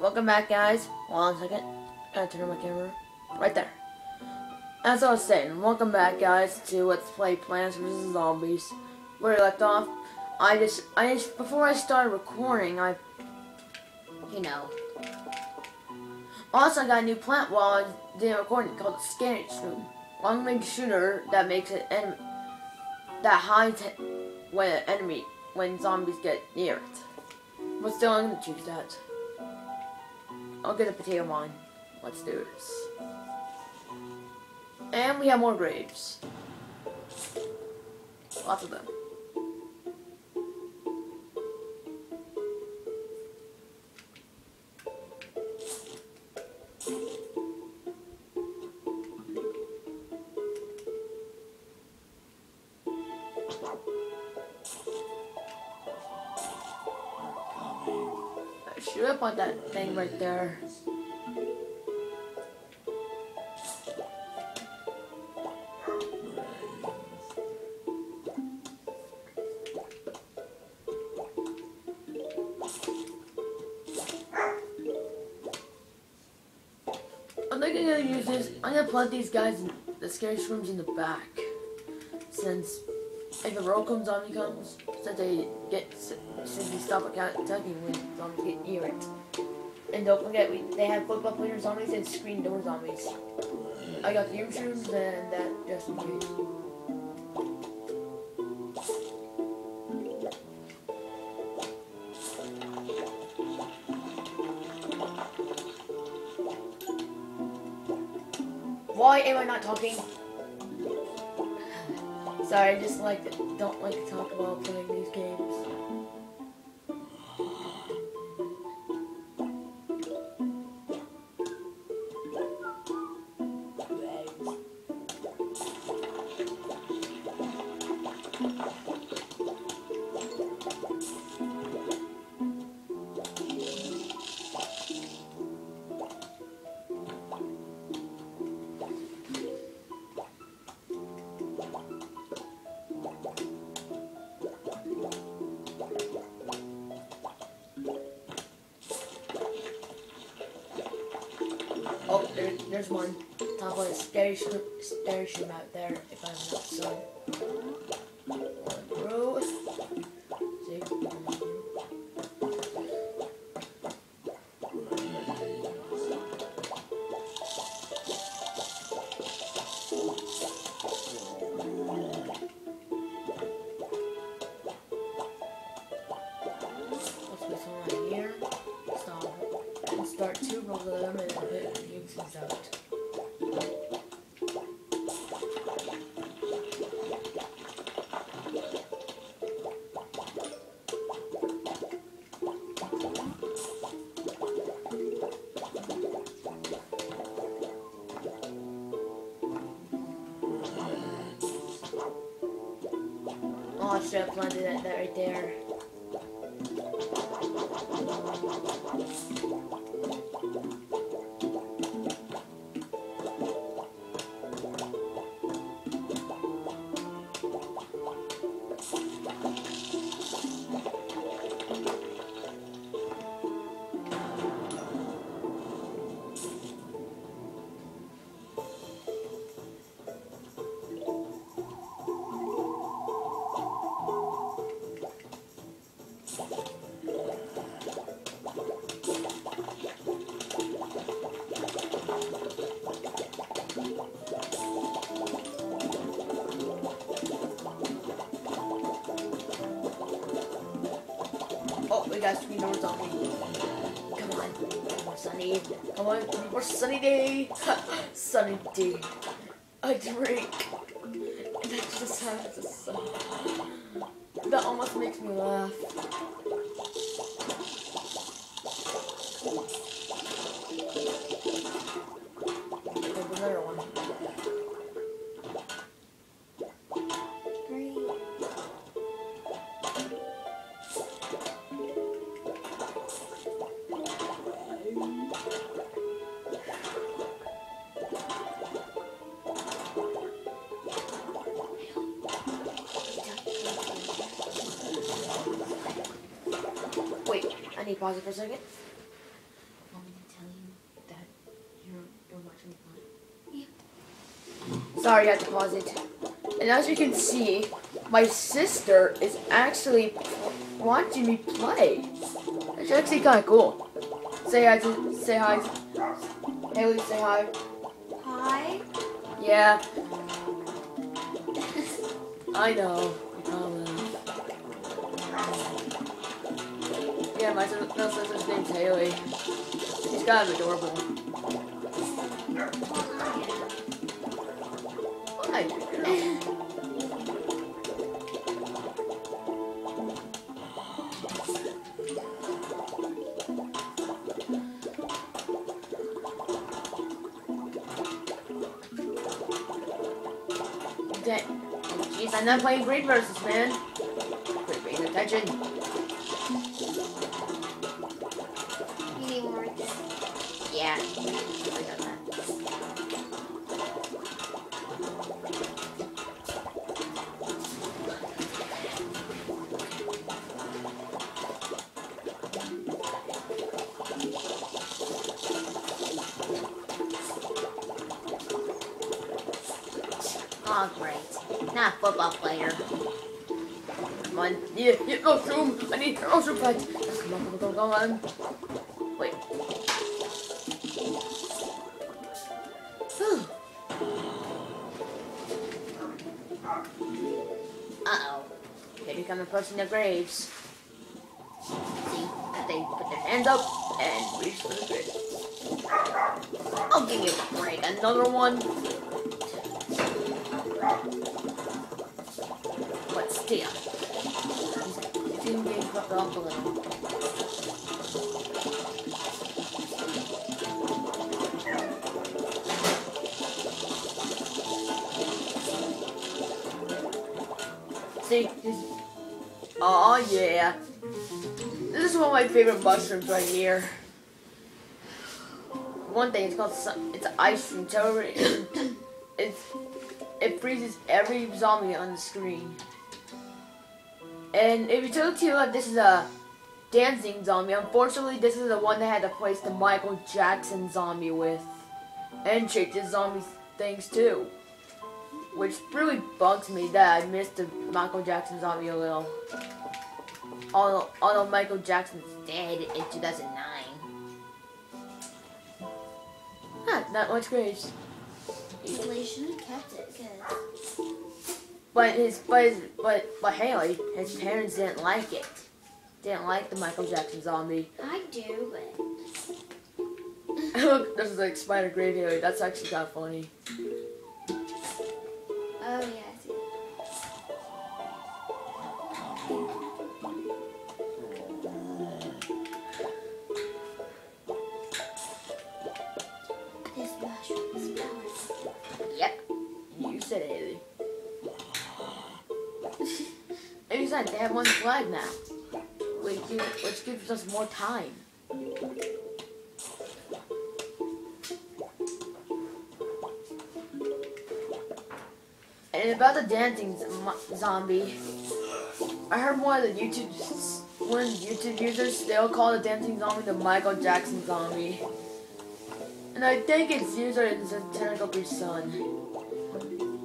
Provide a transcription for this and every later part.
welcome back, guys. Hold on a second. Gotta turn on my camera. Right there. As I was saying, welcome back, guys, to Let's Play Plants vs. Zombies. Where we left off, I just, I just, before I started recording, I, you know. Also, I got a new plant while I doing recording called the Scanning Room. Long range shooter that makes it en that hides when an enemy, when zombies get near it. But still, I'm gonna choose that. I'll get a potato mine. Let's do this. And we have more graves. Lots of them. Should have put that thing right there. I'm not gonna use this. I'm gonna plant these guys in the Scaredy-shrooms in the back. Since if a roll comes on zombie comes, since they get since they stop attacking when zombies get near it. And don't forget, we, they have football winter zombies and screen door zombies. I got the mushrooms and that just in case. Why am I not talking? Sorry, I just like don't like to talk about playing these games. There's one. Of the stairs, Scaredy-shroom out there, if I'm not son. One should have that, that right there. On me. Come on, Sunny. Come on, more sunny day. sunny day. I drink. That just has to. That almost makes me laugh. pause it for a second? Want me to tell you that you're, you're watching the? Yeah. Sorry, I had to pause it. And as you can see, my sister is actually watching me play. It's actually kind of cool. Say hi to, say hi. Hailey, say hi. Hi. Yeah. I know. My little sister's name's Hailey. She's kind of adorable. Hi. Okay. Jeez, I'm not playing Great Versus, man. Quit paying attention. Not a football player. Come on. Yeah, yeah, mushroom. I need mushroom fight. Come on, come on, on. Wait. Uh-oh. Here they come approaching the graves. See, they put their hands up and reach for the grave. I'll give you a break. Another one. But still, he's fucked off a little. See, oh yeah. This is one of my favorite mushrooms right here. One thing, it's called it's ice cream it's it freezes every zombie on the screen. And if you took to uh, this is a dancing zombie. Unfortunately, this is the one that had to place the Michael Jackson zombie with, and changes zombie things too. Which really bugs me that I missed the Michael Jackson zombie a little. Although, although Michael Jackson's dead in 2009. Huh, not much graves. Well, you should have kept it, because... But his, but his, but but Hailey, his parents didn't like it. Didn't like the Michael Jackson zombie. I do, but... Look, this is like Spider Grave Hailey. That's actually kind of funny. Oh, yeah, they have one flag now, which gives, which gives us more time. And about the dancing zombie, I heard one of the YouTube one YouTube users they'll call the dancing zombie the Michael Jackson zombie, and I think its user is a technical son.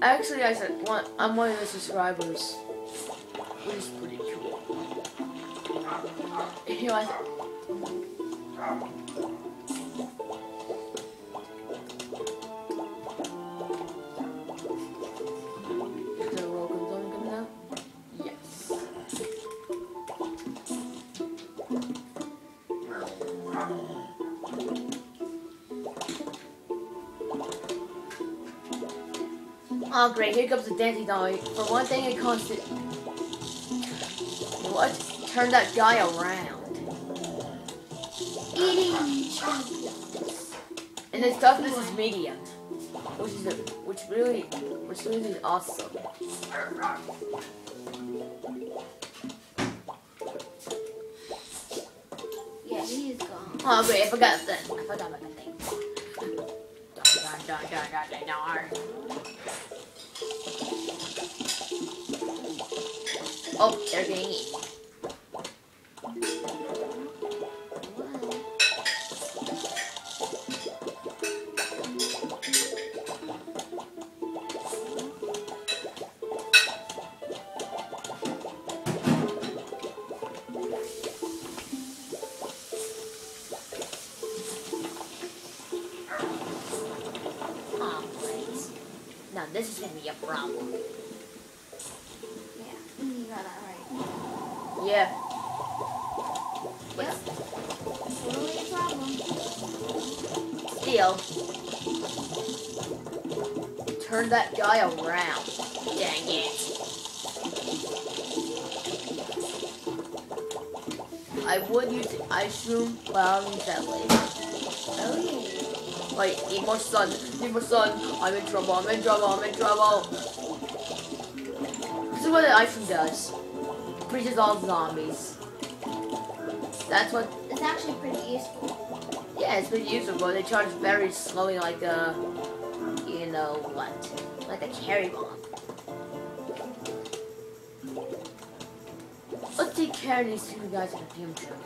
Actually, I said one, I'm one of the subscribers, which is pretty cool. You know, I, Is there a welcome zone coming out? Yes. Oh great, here comes the dancing zombie. For one thing, it constant. What? Turn that guy around. Eating. And his toughness is medium, which is a, which really, which really is awesome. Yeah, he is gone. Oh wait, I forgot that. I forgot about the thing. Oh, they're getting eaten. This is gonna be a problem. Yeah, you got that right. Yeah. Yep. Totally a problem. Still. Turn that guy around. Dang it. I would use the Ice-shroom, but I'll use that later. Oh yeah. Wait, need more sun. Need more sun. I'm in trouble. I'm in trouble. I'm in trouble. This is what the Ice-shroom does. Freezes all zombies. That's what. It's actually pretty useful. Yeah, it's pretty useful, but they charge very slowly, like a, you know what, like a cherry bomb. Let's take care of these two guys in the future.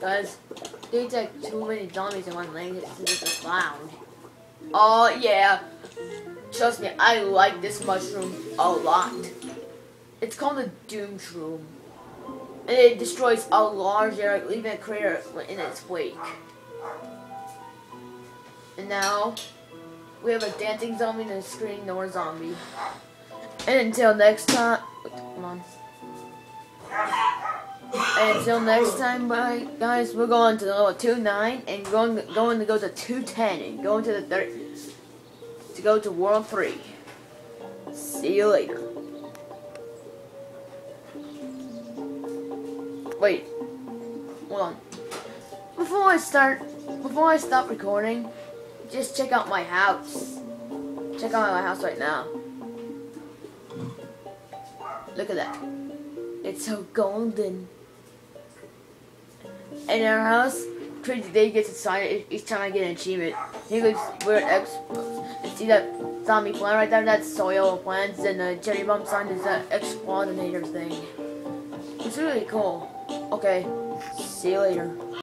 Guys, they take too many zombies in one lane to this loud. Oh yeah, trust me, I like this mushroom a lot. It's called the Doom Shroom. And it destroys a large area, leaving a crater in its wake. And now, we have a dancing zombie and a screen door zombie. And until next time, hold on. And until next time, bye, guys, we're going to level 2-9 and going, going to go to 210 and going to the third, to go to World 3. See you later. Wait. Hold on. Before I start, before I stop recording, just check out my house. Check out my house right now. Look at that. It's so golden. In our house, Crazy Dave gets excited each time I get an achievement. He goes, we're X. And see that zombie plant right there? That's soil plants, and the cherry bomb sign is that Explodonator thing. It's really cool. Okay, see you later.